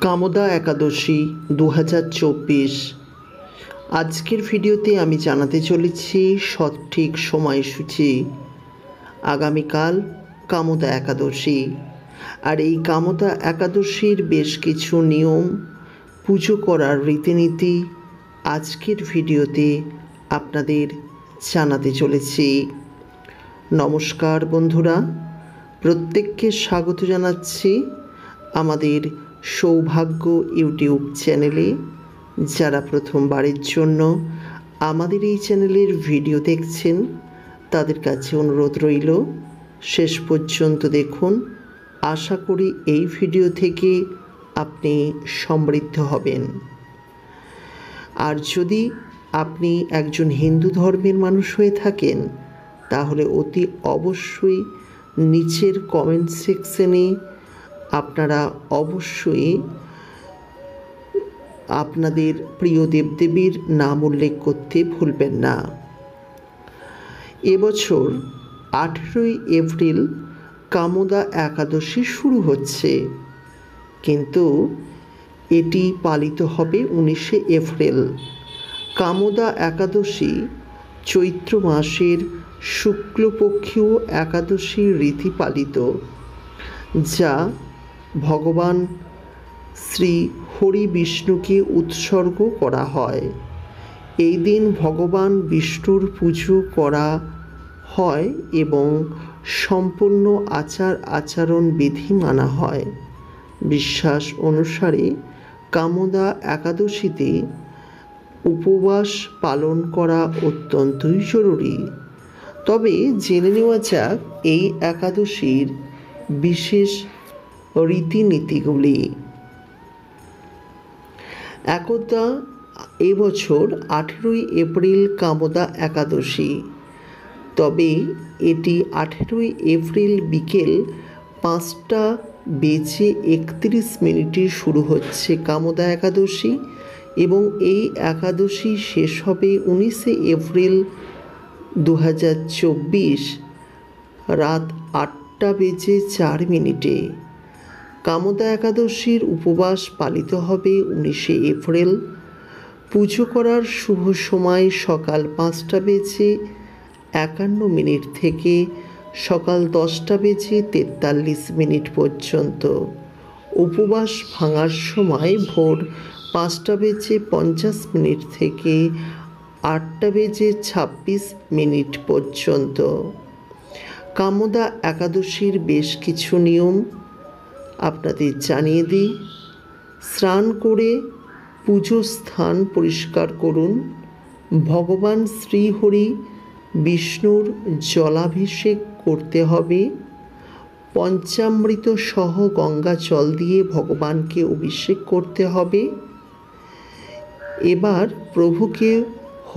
কামদা একাদশী দু চব্বিশ। আজকের ভিডিওতে আমি জানাতে চলেছি সঠিক সময়সূচি। আগামীকাল কামদা একাদশী। আর এই কামদা একাদশীর বেশ কিছু নিয়ম, পুজো করার রীতিনীতি আজকের ভিডিওতে আপনাদের জানাতে চলেছি। নমস্কার বন্ধুরা, প্রত্যেককে স্বাগত জানাচ্ছি আমাদের সৌভাগ্য ইউটিউব চ্যানেলে। যারা প্রথমবারের জন্য আমাদের এই চ্যানেলের ভিডিও দেখছেন, তাদের কাছে অনুরোধ রইল, শেষ পর্যন্ত দেখুন। আশা করি এই ভিডিও থেকে আপনি সমৃদ্ধ হবেন। আর যদি আপনি একজন হিন্দু ধর্মের মানুষ হয়ে থাকেন, তাহলে অতি অবশ্যই নিচের কমেন্ট সেকশনে আপনারা অবশ্যই আপনাদের প্রিয় দেবদেবীর নাম উল্লেখ করতে ভুলবেন না। এবছর আঠেরোই এপ্রিল কামদা একাদশী শুরু হচ্ছে। কিন্তু এটি পালিত হবে উনিশে এপ্রিল। কামদা একাদশী চৈত্র মাসের শুক্লপক্ষীয় একাদশী রীতি পালিত, যা ভগবান শ্রী হরি বিষ্ণুকে উৎসর্গ করা হয়। এই দিন ভগবান বিষ্ণুর পুজো করা হয় এবং সম্পূর্ণ আচার আচরণ বিধি মানা হয়। বিশ্বাস অনুসারে কামদা একাদশীতে উপবাস পালন করা অত্যন্তই জরুরি। তবে জেনে নেওয়া যাক এই একাদশীর বিশেষ রীতিনীতিগুলি। একদা এবছর আঠেরোই এপ্রিল কামদা একাদশী। তবে এটি আঠেরোই এপ্রিল বিকেল পাঁচটা বেজে একত্রিশ মিনিটে শুরু হচ্ছে কামদা একাদশী এবং এই একাদশী শেষ হবে উনিশে এপ্রিল দু হাজার চব্বিশ রাত আটটা বেজে চার মিনিটে। কামদা একাদশীর উপবাস পালিত হবে উনিশে এপ্রিল। পুজো করার শুভ সময় সকাল পাঁচটা বেজে একান্ন মিনিট থেকে সকাল দশটা বেজে তেতাল্লিশ মিনিট পর্যন্ত। উপবাস ভাঙার সময় ভোর পাঁচটা বেজে পঞ্চাশ মিনিট থেকে আটটা বেজে ছাব্বিশ মিনিট পর্যন্ত। কামদা একাদশীর বেশ কিছু নিয়ম আপনাদের জানিয়ে দিই, স্নান করে পুজো স্থান পরিষ্কার করুন। ভগবান শ্রীহরি বিষ্ণুর জলাভিষেক করতে হবে। পঞ্চামৃত সহ গঙ্গা জল দিয়ে ভগবানকে অভিষেক করতে হবে। এবার প্রভুকে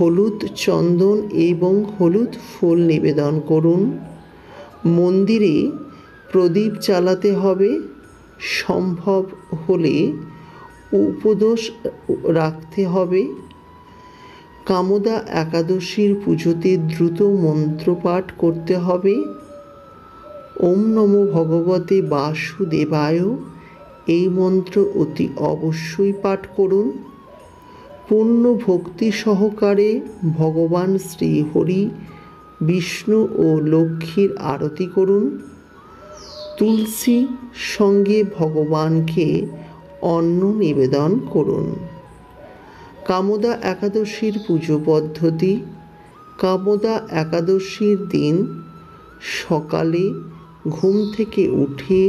হলুদ চন্দন এবং হলুদ ফুল নিবেদন করুন। মন্দিরে প্রদীপ জ্বালাতে হবে। সম্ভব হলে উপদোষ রাখতে হবে। কামদা একাদশীর পুজোতে দ্রুত মন্ত্রপাঠ করতে হবে। ওম নম ভগবতে বাসুদেবায়, এই মন্ত্র অতি অবশ্যই পাঠ করুন। পূর্ণ ভক্তি সহকারে ভগবান শ্রীহরি, বিষ্ণু ও লক্ষ্মীর আরতি করুন। তুলসী সঙ্গে ভগবানকে অন্ন নিবেদন করুন। কামদা একাদশীর পুজো পদ্ধতি, কামদা একাদশীর দিন সকালে ঘুম থেকে উঠে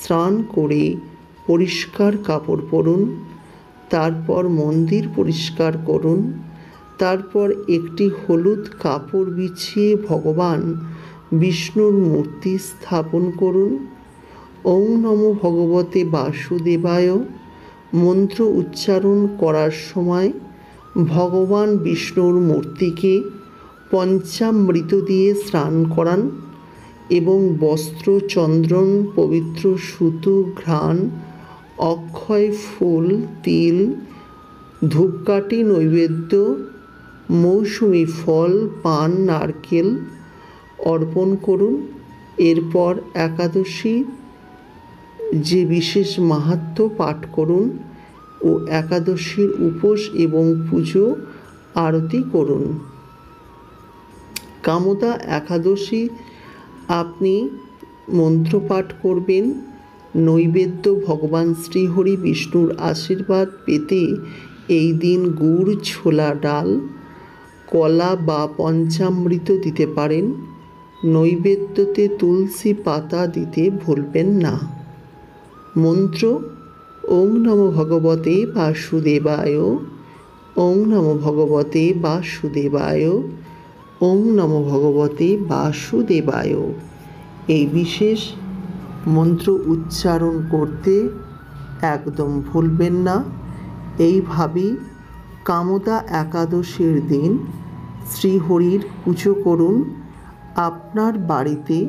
স্নান করে পরিষ্কার কাপড় পরুন, তারপর মন্দির পরিষ্কার করুন, তারপর একটি হলুদ কাপড় বিছিয়ে ভগবান বিষ্ণুর মূর্তি স্থাপন করুন। ওং নম ভগবতে বাসুদেবায়। মন্ত্র উচ্চারণ করার সময় ভগবান বিষ্ণুর মূর্তিকে পঞ্চামৃত দিয়ে স্নান করান এবং বস্ত্র, চন্দ্রন, পবিত্র সুতো, ঘ্রাণ, অক্ষয় ফুল, তিল, ধূপকাঠি, নৈবেদ্য, মৌসুমি ফল, পান, নারকেল অর্পণ করুন। এরপর একাদশী যে বিশেষ মাহাত্ম্য পাঠ করুন ও একাদশীর উপোস এবং পুজো আরতি করুন। কামদা একাদশী আপনি মন্ত্রপাঠ করবেন, নৈবেদ্য ভগবান শ্রীহরি বিষ্ণুর আশীর্বাদ পেতে এই দিন গুড় ছোলা ডাল, কলা বা পঞ্চামৃত দিতে পারেন। নৈবেদ্যতে তুলসী পাতা দিতে ভুলবেন না। মন্ত্র, ওং নম ভগবতে বাসুদেবায়, ওং নম ভগবতে বাসুদেবায়, ওং নম ভগবতে বাসুদেবায়। এই বিশেষ মন্ত্র উচ্চারণ করতে একদম ভুলবেন না। এইভাবেই কামদা একাদশীর দিন শ্রীহরির পুজো করুন। আপনার বাড়িতে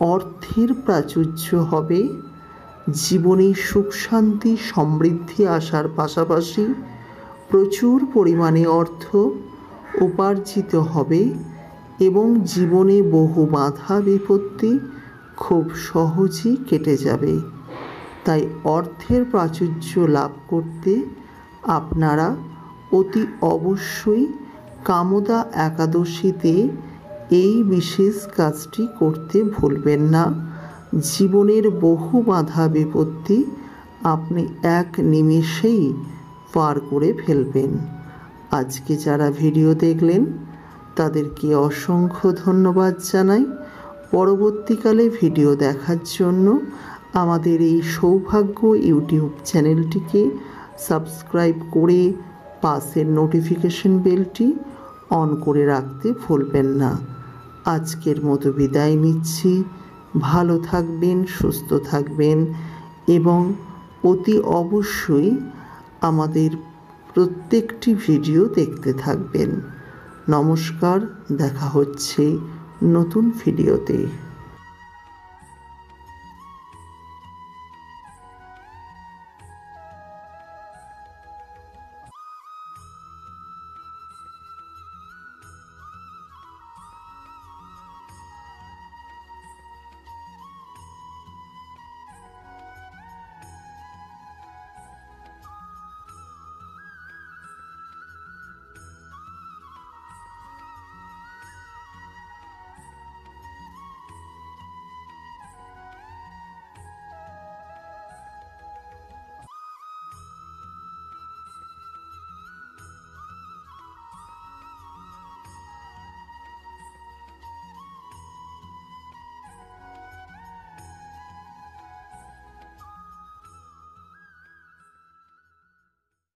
অর্থের প্রাচুর্য হবে, জীবনে সুখ, শান্তি, সমৃদ্ধি আসার পাশাপাশি প্রচুর পরিমাণে অর্থ উপার্জিত হবে এবং জীবনে বহু বাধা, বিপত্তি খুব সহজেই কেটে যাবে। তাই অর্থের প্রাচুর্য লাভ করতে আপনারা অতি অবশ্যই কামদা একাদশীতে এই বিশেষ কাজটি করতে ভুলবেন না। জীবনের বহু বাধা বিপত্তি আপনি এক নিমেষেই পার করে ফেলবেন। আজকে যারা ভিডিও দেখলেন, তাদেরকে অসংখ্য ধন্যবাদ জানাই। পরবর্তীকালে ভিডিও দেখার জন্য আমাদের এই সৌভাগ্য ইউটিউব চ্যানেলটিকে সাবস্ক্রাইব করে পাশের নোটিফিকেশন বেলটি অন করে রাখতে ভুলবেন না। আজকের মতো বিদায় নিচ্ছি। ভালো থাকবেন, সুস্থ থাকবেন এবং অতি অবশ্যই আমাদের প্রত্যেকটি ভিডিও দেখতে থাকবেন। নমস্কার, দেখা হচ্ছে নতুন ভিডিওতে।